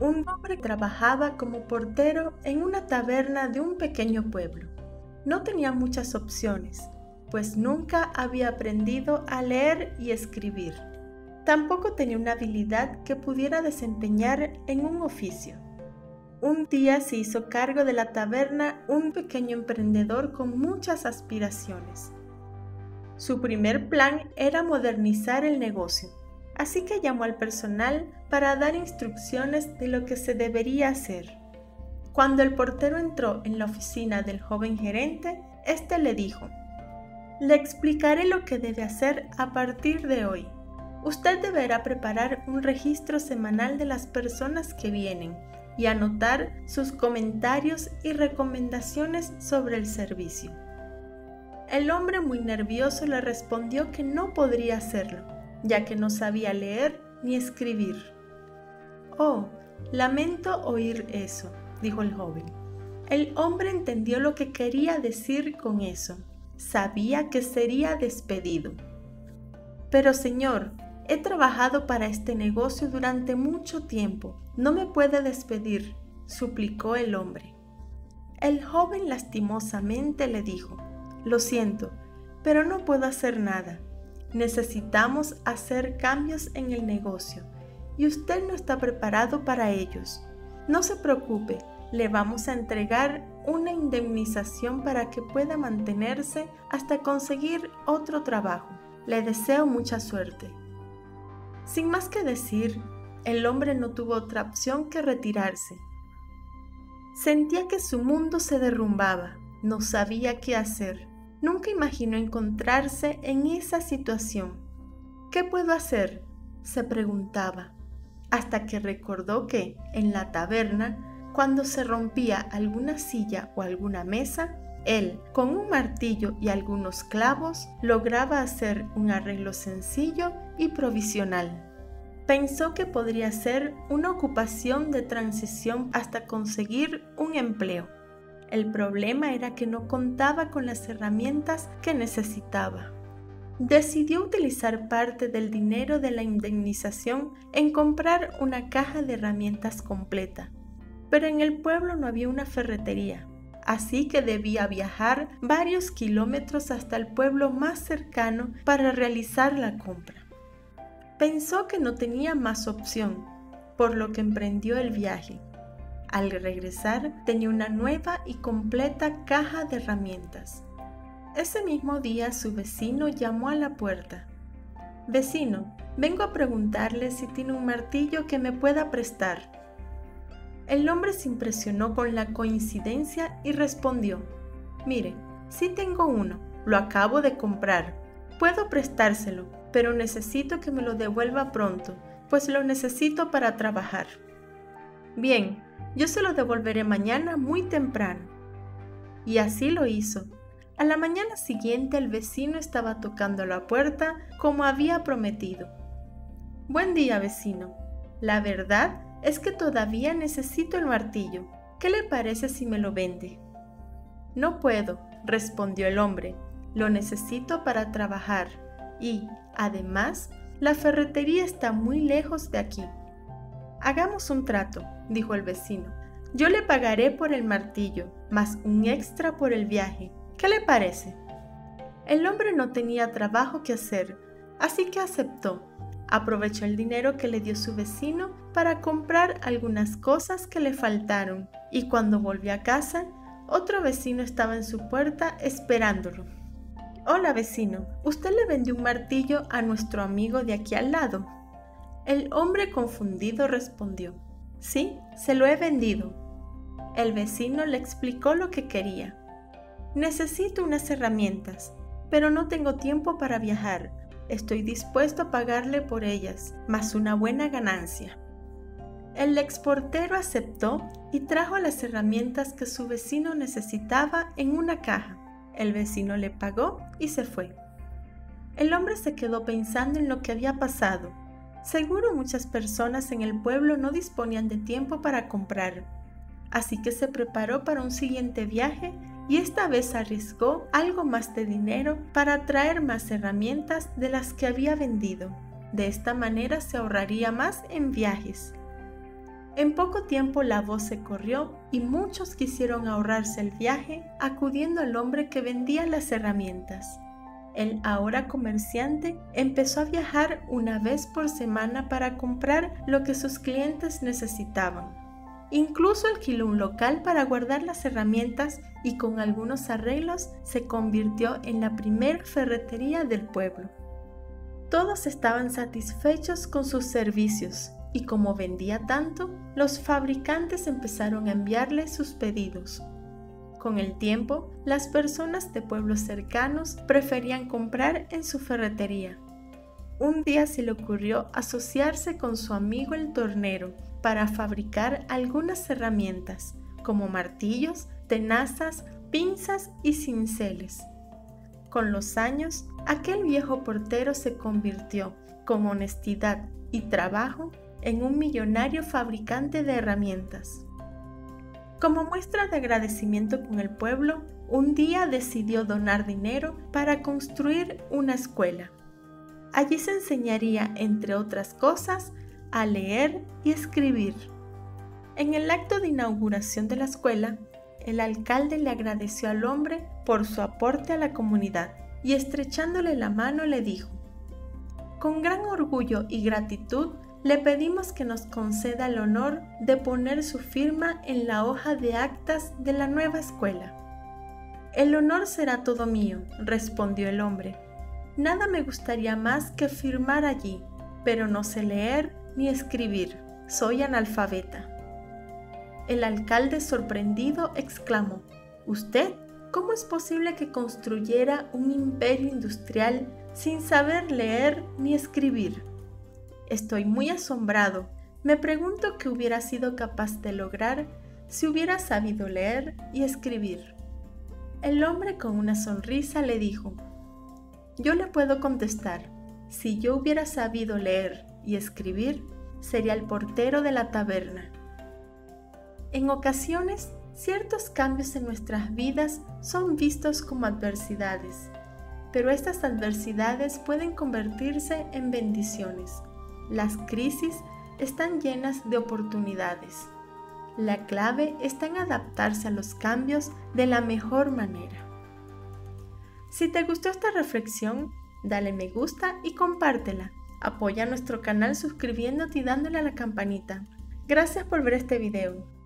un hombre trabajaba como portero en una taberna de un pequeño pueblo. No tenía muchas opciones, pues nunca había aprendido a leer y escribir. Tampoco tenía una habilidad que pudiera desempeñar en un oficio. Un día se hizo cargo de la taberna un pequeño emprendedor con muchas aspiraciones. Su primer plan era modernizar el negocio, así que llamó al personal para dar instrucciones de lo que se debería hacer. Cuando el portero entró en la oficina del joven gerente, éste le dijo, Le explicaré lo que debe hacer a partir de hoy. Usted deberá preparar un registro semanal de las personas que vienen y anotar sus comentarios y recomendaciones sobre el servicio. El hombre muy nervioso le respondió que no podría hacerlo, ya que no sabía leer ni escribir. Oh, lamento oír eso, dijo el joven. El hombre entendió lo que quería decir con eso. Sabía que sería despedido. Pero señor, he trabajado para este negocio durante mucho tiempo. No me puede despedir, suplicó el hombre. El joven lastimosamente le dijo, Lo siento, pero no puedo hacer nada. Necesitamos hacer cambios en el negocio y usted no está preparado para ellos. No se preocupe, le vamos a entregar una indemnización para que pueda mantenerse hasta conseguir otro trabajo. Le deseo mucha suerte. Sin más que decir, el hombre no tuvo otra opción que retirarse. Sentía que su mundo se derrumbaba, no sabía qué hacer. Nunca imaginó encontrarse en esa situación. ¿Qué puedo hacer? se preguntaba, hasta que recordó que, en la taberna, cuando se rompía alguna silla o alguna mesa, él, con un martillo y algunos clavos, lograba hacer un arreglo sencillo y provisional. Pensó que podría ser una ocupación de transición hasta conseguir un empleo. El problema era que no contaba con las herramientas que necesitaba. Decidió utilizar parte del dinero de la indemnización en comprar una caja de herramientas completa. Pero en el pueblo no había una ferretería, así que debía viajar varios kilómetros hasta el pueblo más cercano para realizar la compra. Pensó que no tenía más opción, por lo que emprendió el viaje. Al regresar tenía una nueva y completa caja de herramientas. Ese mismo día su vecino llamó a la puerta. Vecino, vengo a preguntarle si tiene un martillo que me pueda prestar. El hombre se impresionó con la coincidencia y respondió, Mire, sí tengo uno, lo acabo de comprar. Puedo prestárselo, pero necesito que me lo devuelva pronto, pues lo necesito para trabajar. Bien, yo se lo devolveré mañana muy temprano. Y así lo hizo. A la mañana siguiente el vecino estaba tocando la puerta como había prometido. Buen día, vecino. La verdad es que todavía necesito el martillo. ¿Qué le parece si me lo vende? No puedo, respondió el hombre. Lo necesito para trabajar. Y, además, la ferretería está muy lejos de aquí. Hagamos un trato, dijo el vecino. Yo le pagaré por el martillo, más un extra por el viaje. ¿Qué le parece? El hombre no tenía trabajo que hacer, así que aceptó. Aprovechó el dinero que le dio su vecino para comprar algunas cosas que le faltaron y cuando volvió a casa, otro vecino estaba en su puerta esperándolo. Hola vecino, ¿usted le vendió un martillo a nuestro amigo de aquí al lado? El hombre confundido respondió, sí, se lo he vendido. El vecino le explicó lo que quería. Necesito unas herramientas, pero no tengo tiempo para viajar. Estoy dispuesto a pagarle por ellas, más una buena ganancia. El exportero aceptó y trajo las herramientas que su vecino necesitaba en una caja. El vecino le pagó y se fue. El hombre se quedó pensando en lo que había pasado Seguro muchas personas en el pueblo no disponían de tiempo para comprar, así que se preparó para un siguiente viaje y esta vez arriesgó algo más de dinero para traer más herramientas de las que había vendido. De esta manera se ahorraría más en viajes. En poco tiempo la voz se corrió y muchos quisieron ahorrarse el viaje acudiendo al hombre que vendía las herramientas. El ahora comerciante empezó a viajar una vez por semana para comprar lo que sus clientes necesitaban. Incluso alquiló un local para guardar las herramientas y con algunos arreglos se convirtió en la primera ferretería del pueblo. Todos estaban satisfechos con sus servicios y como vendía tanto, los fabricantes empezaron a enviarle sus pedidos. Con el tiempo, las personas de pueblos cercanos preferían comprar en su ferretería. Un día se le ocurrió asociarse con su amigo el tornero para fabricar algunas herramientas, como martillos, tenazas, pinzas y cinceles. Con los años, aquel viejo portero se convirtió, con honestidad y trabajo, en un millonario fabricante de herramientas. Como muestra de agradecimiento con el pueblo, un día decidió donar dinero para construir una escuela. Allí se enseñaría, entre otras cosas, a leer y escribir. En el acto de inauguración de la escuela, el alcalde le agradeció al hombre por su aporte a la comunidad y estrechándole la mano le dijo, con gran orgullo y gratitud le pedimos que nos conceda el honor de poner su firma en la hoja de actas de la nueva escuela. El honor será todo mío, respondió el hombre. Nada me gustaría más que firmar allí, pero no sé leer ni escribir, soy analfabeta. El alcalde sorprendido exclamó, ¿Usted? ¿Cómo es posible que construyera un imperio industrial sin saber leer ni escribir? Estoy muy asombrado. Me pregunto qué hubiera sido capaz de lograr si hubiera sabido leer y escribir. El hombre con una sonrisa le dijo, yo le puedo contestar, si yo hubiera sabido leer y escribir, sería el portero de la taberna. En ocasiones, ciertos cambios en nuestras vidas son vistos como adversidades, pero estas adversidades pueden convertirse en bendiciones las crisis están llenas de oportunidades. La clave está en adaptarse a los cambios de la mejor manera. Si te gustó esta reflexión, dale me gusta y compártela. Apoya nuestro canal suscribiéndote y dándole a la campanita. Gracias por ver este video.